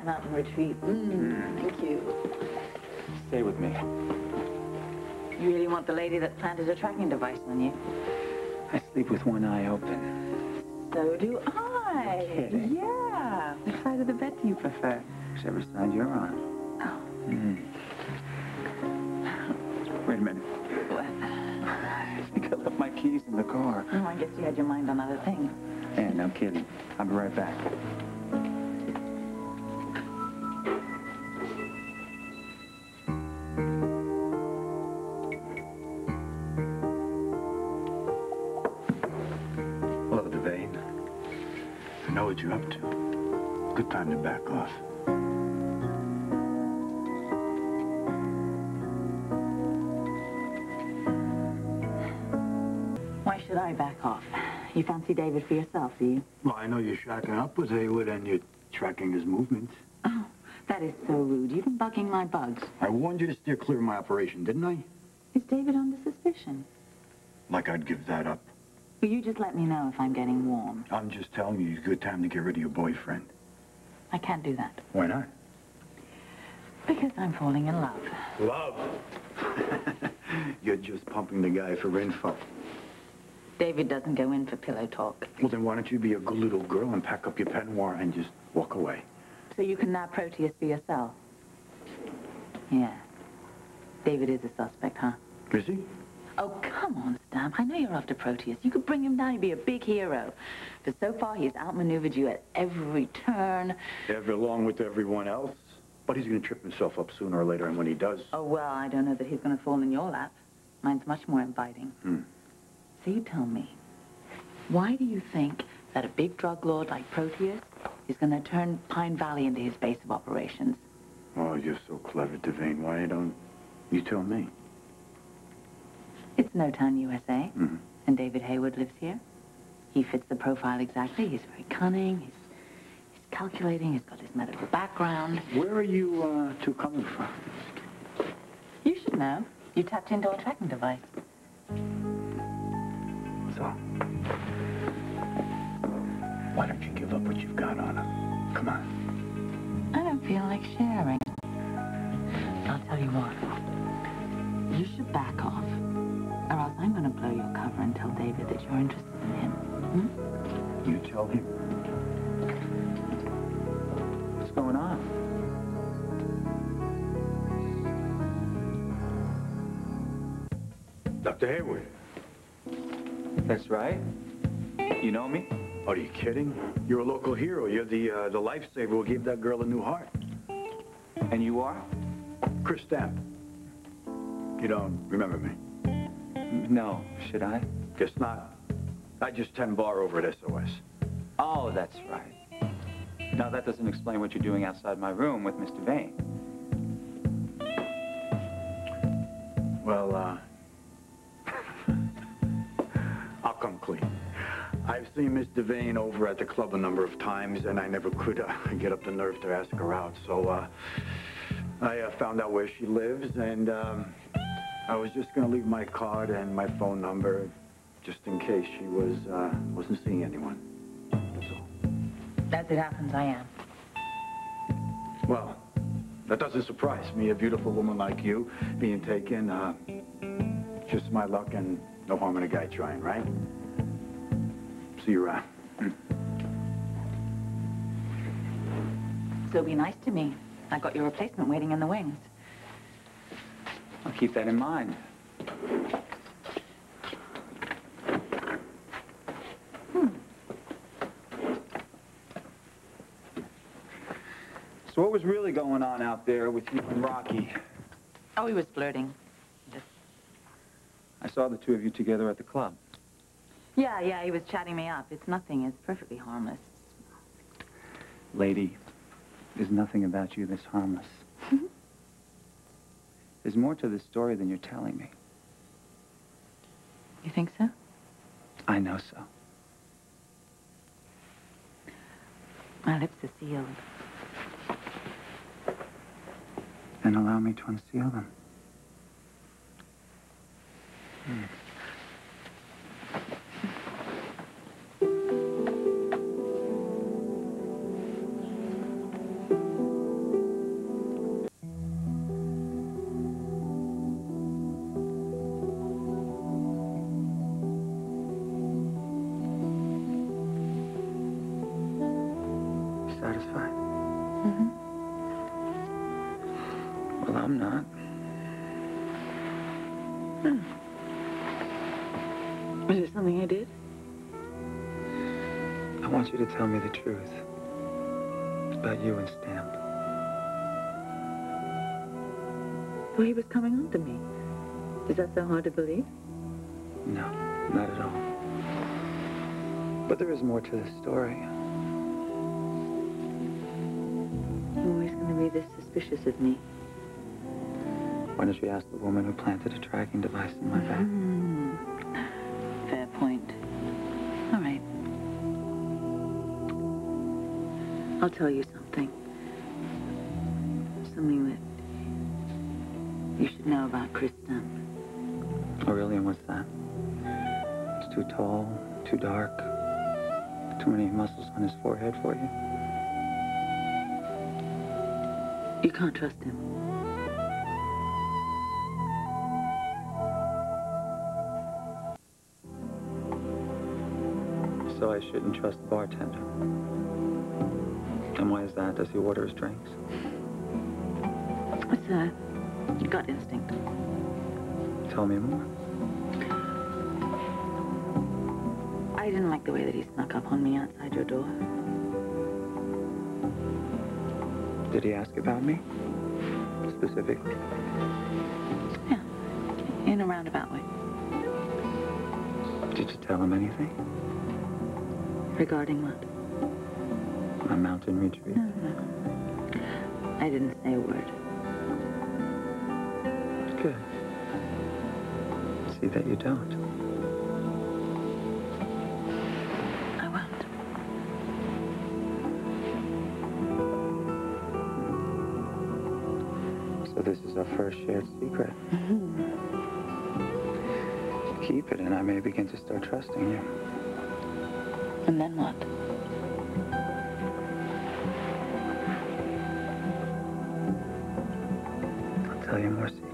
that mountain retreat. Mm, thank you. Stay with me. You really want the lady that planted a tracking device on you? I sleep with one eye open. So do I. kidding. Yeah. Which side of the bed do you prefer? Whichever side you're on. Oh. Mm. Wait a minute. What? I think I left my keys in the car. Oh, I guess you had your mind on other things. And no kidding. I'll be right back. I know what you're up to. Good time to back off. Why should I back off? You fancy David for yourself, do you? Well, I know you're shacking up with Hayward and you're tracking his movements. Oh, that is so rude. You've been bugging my bugs. I warned you to steer clear of my operation, didn't I? Is David under suspicion? Like I'd give that up. Will you just let me know if I'm getting warm? I'm just telling you, it's a good time to get rid of your boyfriend. I can't do that. Why not? Because I'm falling in love. Love. you're just pumping the guy for info. David doesn't go in for pillow talk. Well, then why don't you be a good little girl and pack up your peignoir and just walk away? So you can now Proteus for yourself. Yeah. David is a suspect, huh? Is he? Oh, come on, Stamp. I know you're after Proteus. You could bring him down. He'd be a big hero. But so far, he's outmaneuvered you at every turn. Ever along with everyone else. But he's going to trip himself up sooner or later, and when he does... Oh, well, I don't know that he's going to fall in your lap. Mine's much more inviting. Hmm. So you tell me, why do you think that a big drug lord like Proteus is going to turn Pine Valley into his base of operations? Oh, you're so clever, Devane. Why don't you tell me? It's No Snowtown, USA, Mhm. and David Hayward lives here. He fits the profile exactly. He's very cunning. He's, he's calculating. He's got his medical background. Where are you uh, two coming from? You should know. You tapped into a tracking device. So, why don't you give up what you've got on him? Come on. I don't feel like sharing. I'll tell you what. You should back off, I'm going to blow your cover and tell David that you're interested in him. Hmm? You tell him. What's going on? Dr. Hayward. That's right. You know me? Are you kidding? You're a local hero. You're the uh, the lifesaver who gave that girl a new heart. And you are? Chris Stamp. You don't remember me? No. Should I? Guess not. I just tend bar over at SOS. Oh, that's right. Now, that doesn't explain what you're doing outside my room with Mr. Vane. Well, uh, I'll come clean. I've seen Miss Devane over at the club a number of times, and I never could uh, get up the nerve to ask her out. So uh, I uh, found out where she lives, and um, I was just going to leave my card and my phone number just in case she was uh, wasn't seeing anyone. That's all. As it happens, I am. Well, that doesn't surprise me. A beautiful woman like you being taken, uh, just my luck and no harm in a guy trying, right? See you around. So be nice to me. I got your replacement waiting in the wings. I'll keep that in mind. So what was really going on out there with you and Rocky? Oh, he was flirting. I saw the two of you together at the club. Yeah, yeah, he was chatting me up. It's nothing. It's perfectly harmless. Lady, there's nothing about you that's harmless. There's more to this story than you're telling me. You think so? I know so. My lips are sealed. Then allow me to unseal them. satisfied? Well, I'm not. Hmm. Was it something I did? I want you to tell me the truth about you and Stamp. Well, he was coming on to me. Is that so hard to believe? No, not at all. But there is more to the story. You're always going to be this suspicious of me. Why don't you ask the woman who planted a tracking device in my back? Hmm. Fair point. All right. I'll tell you something. Something that you should know about Chris Dunn. Oh, really? And what's that? It's too tall, too dark, too many muscles on his forehead for you. You can't trust him. I shouldn't trust the bartender. And why is that? Does he order his drinks? It's a gut instinct. Tell me more. I didn't like the way that he snuck up on me outside your door. Did he ask about me? Specifically? Yeah, in a roundabout way. Did you tell him anything? Regarding what? My mountain retreat? No, no. I didn't say a word. Good. See that you don't. I won't. So this is our first shared secret. Mm-hmm. Keep it, and I may begin to start trusting you. And then what? I'll tell you more secrets.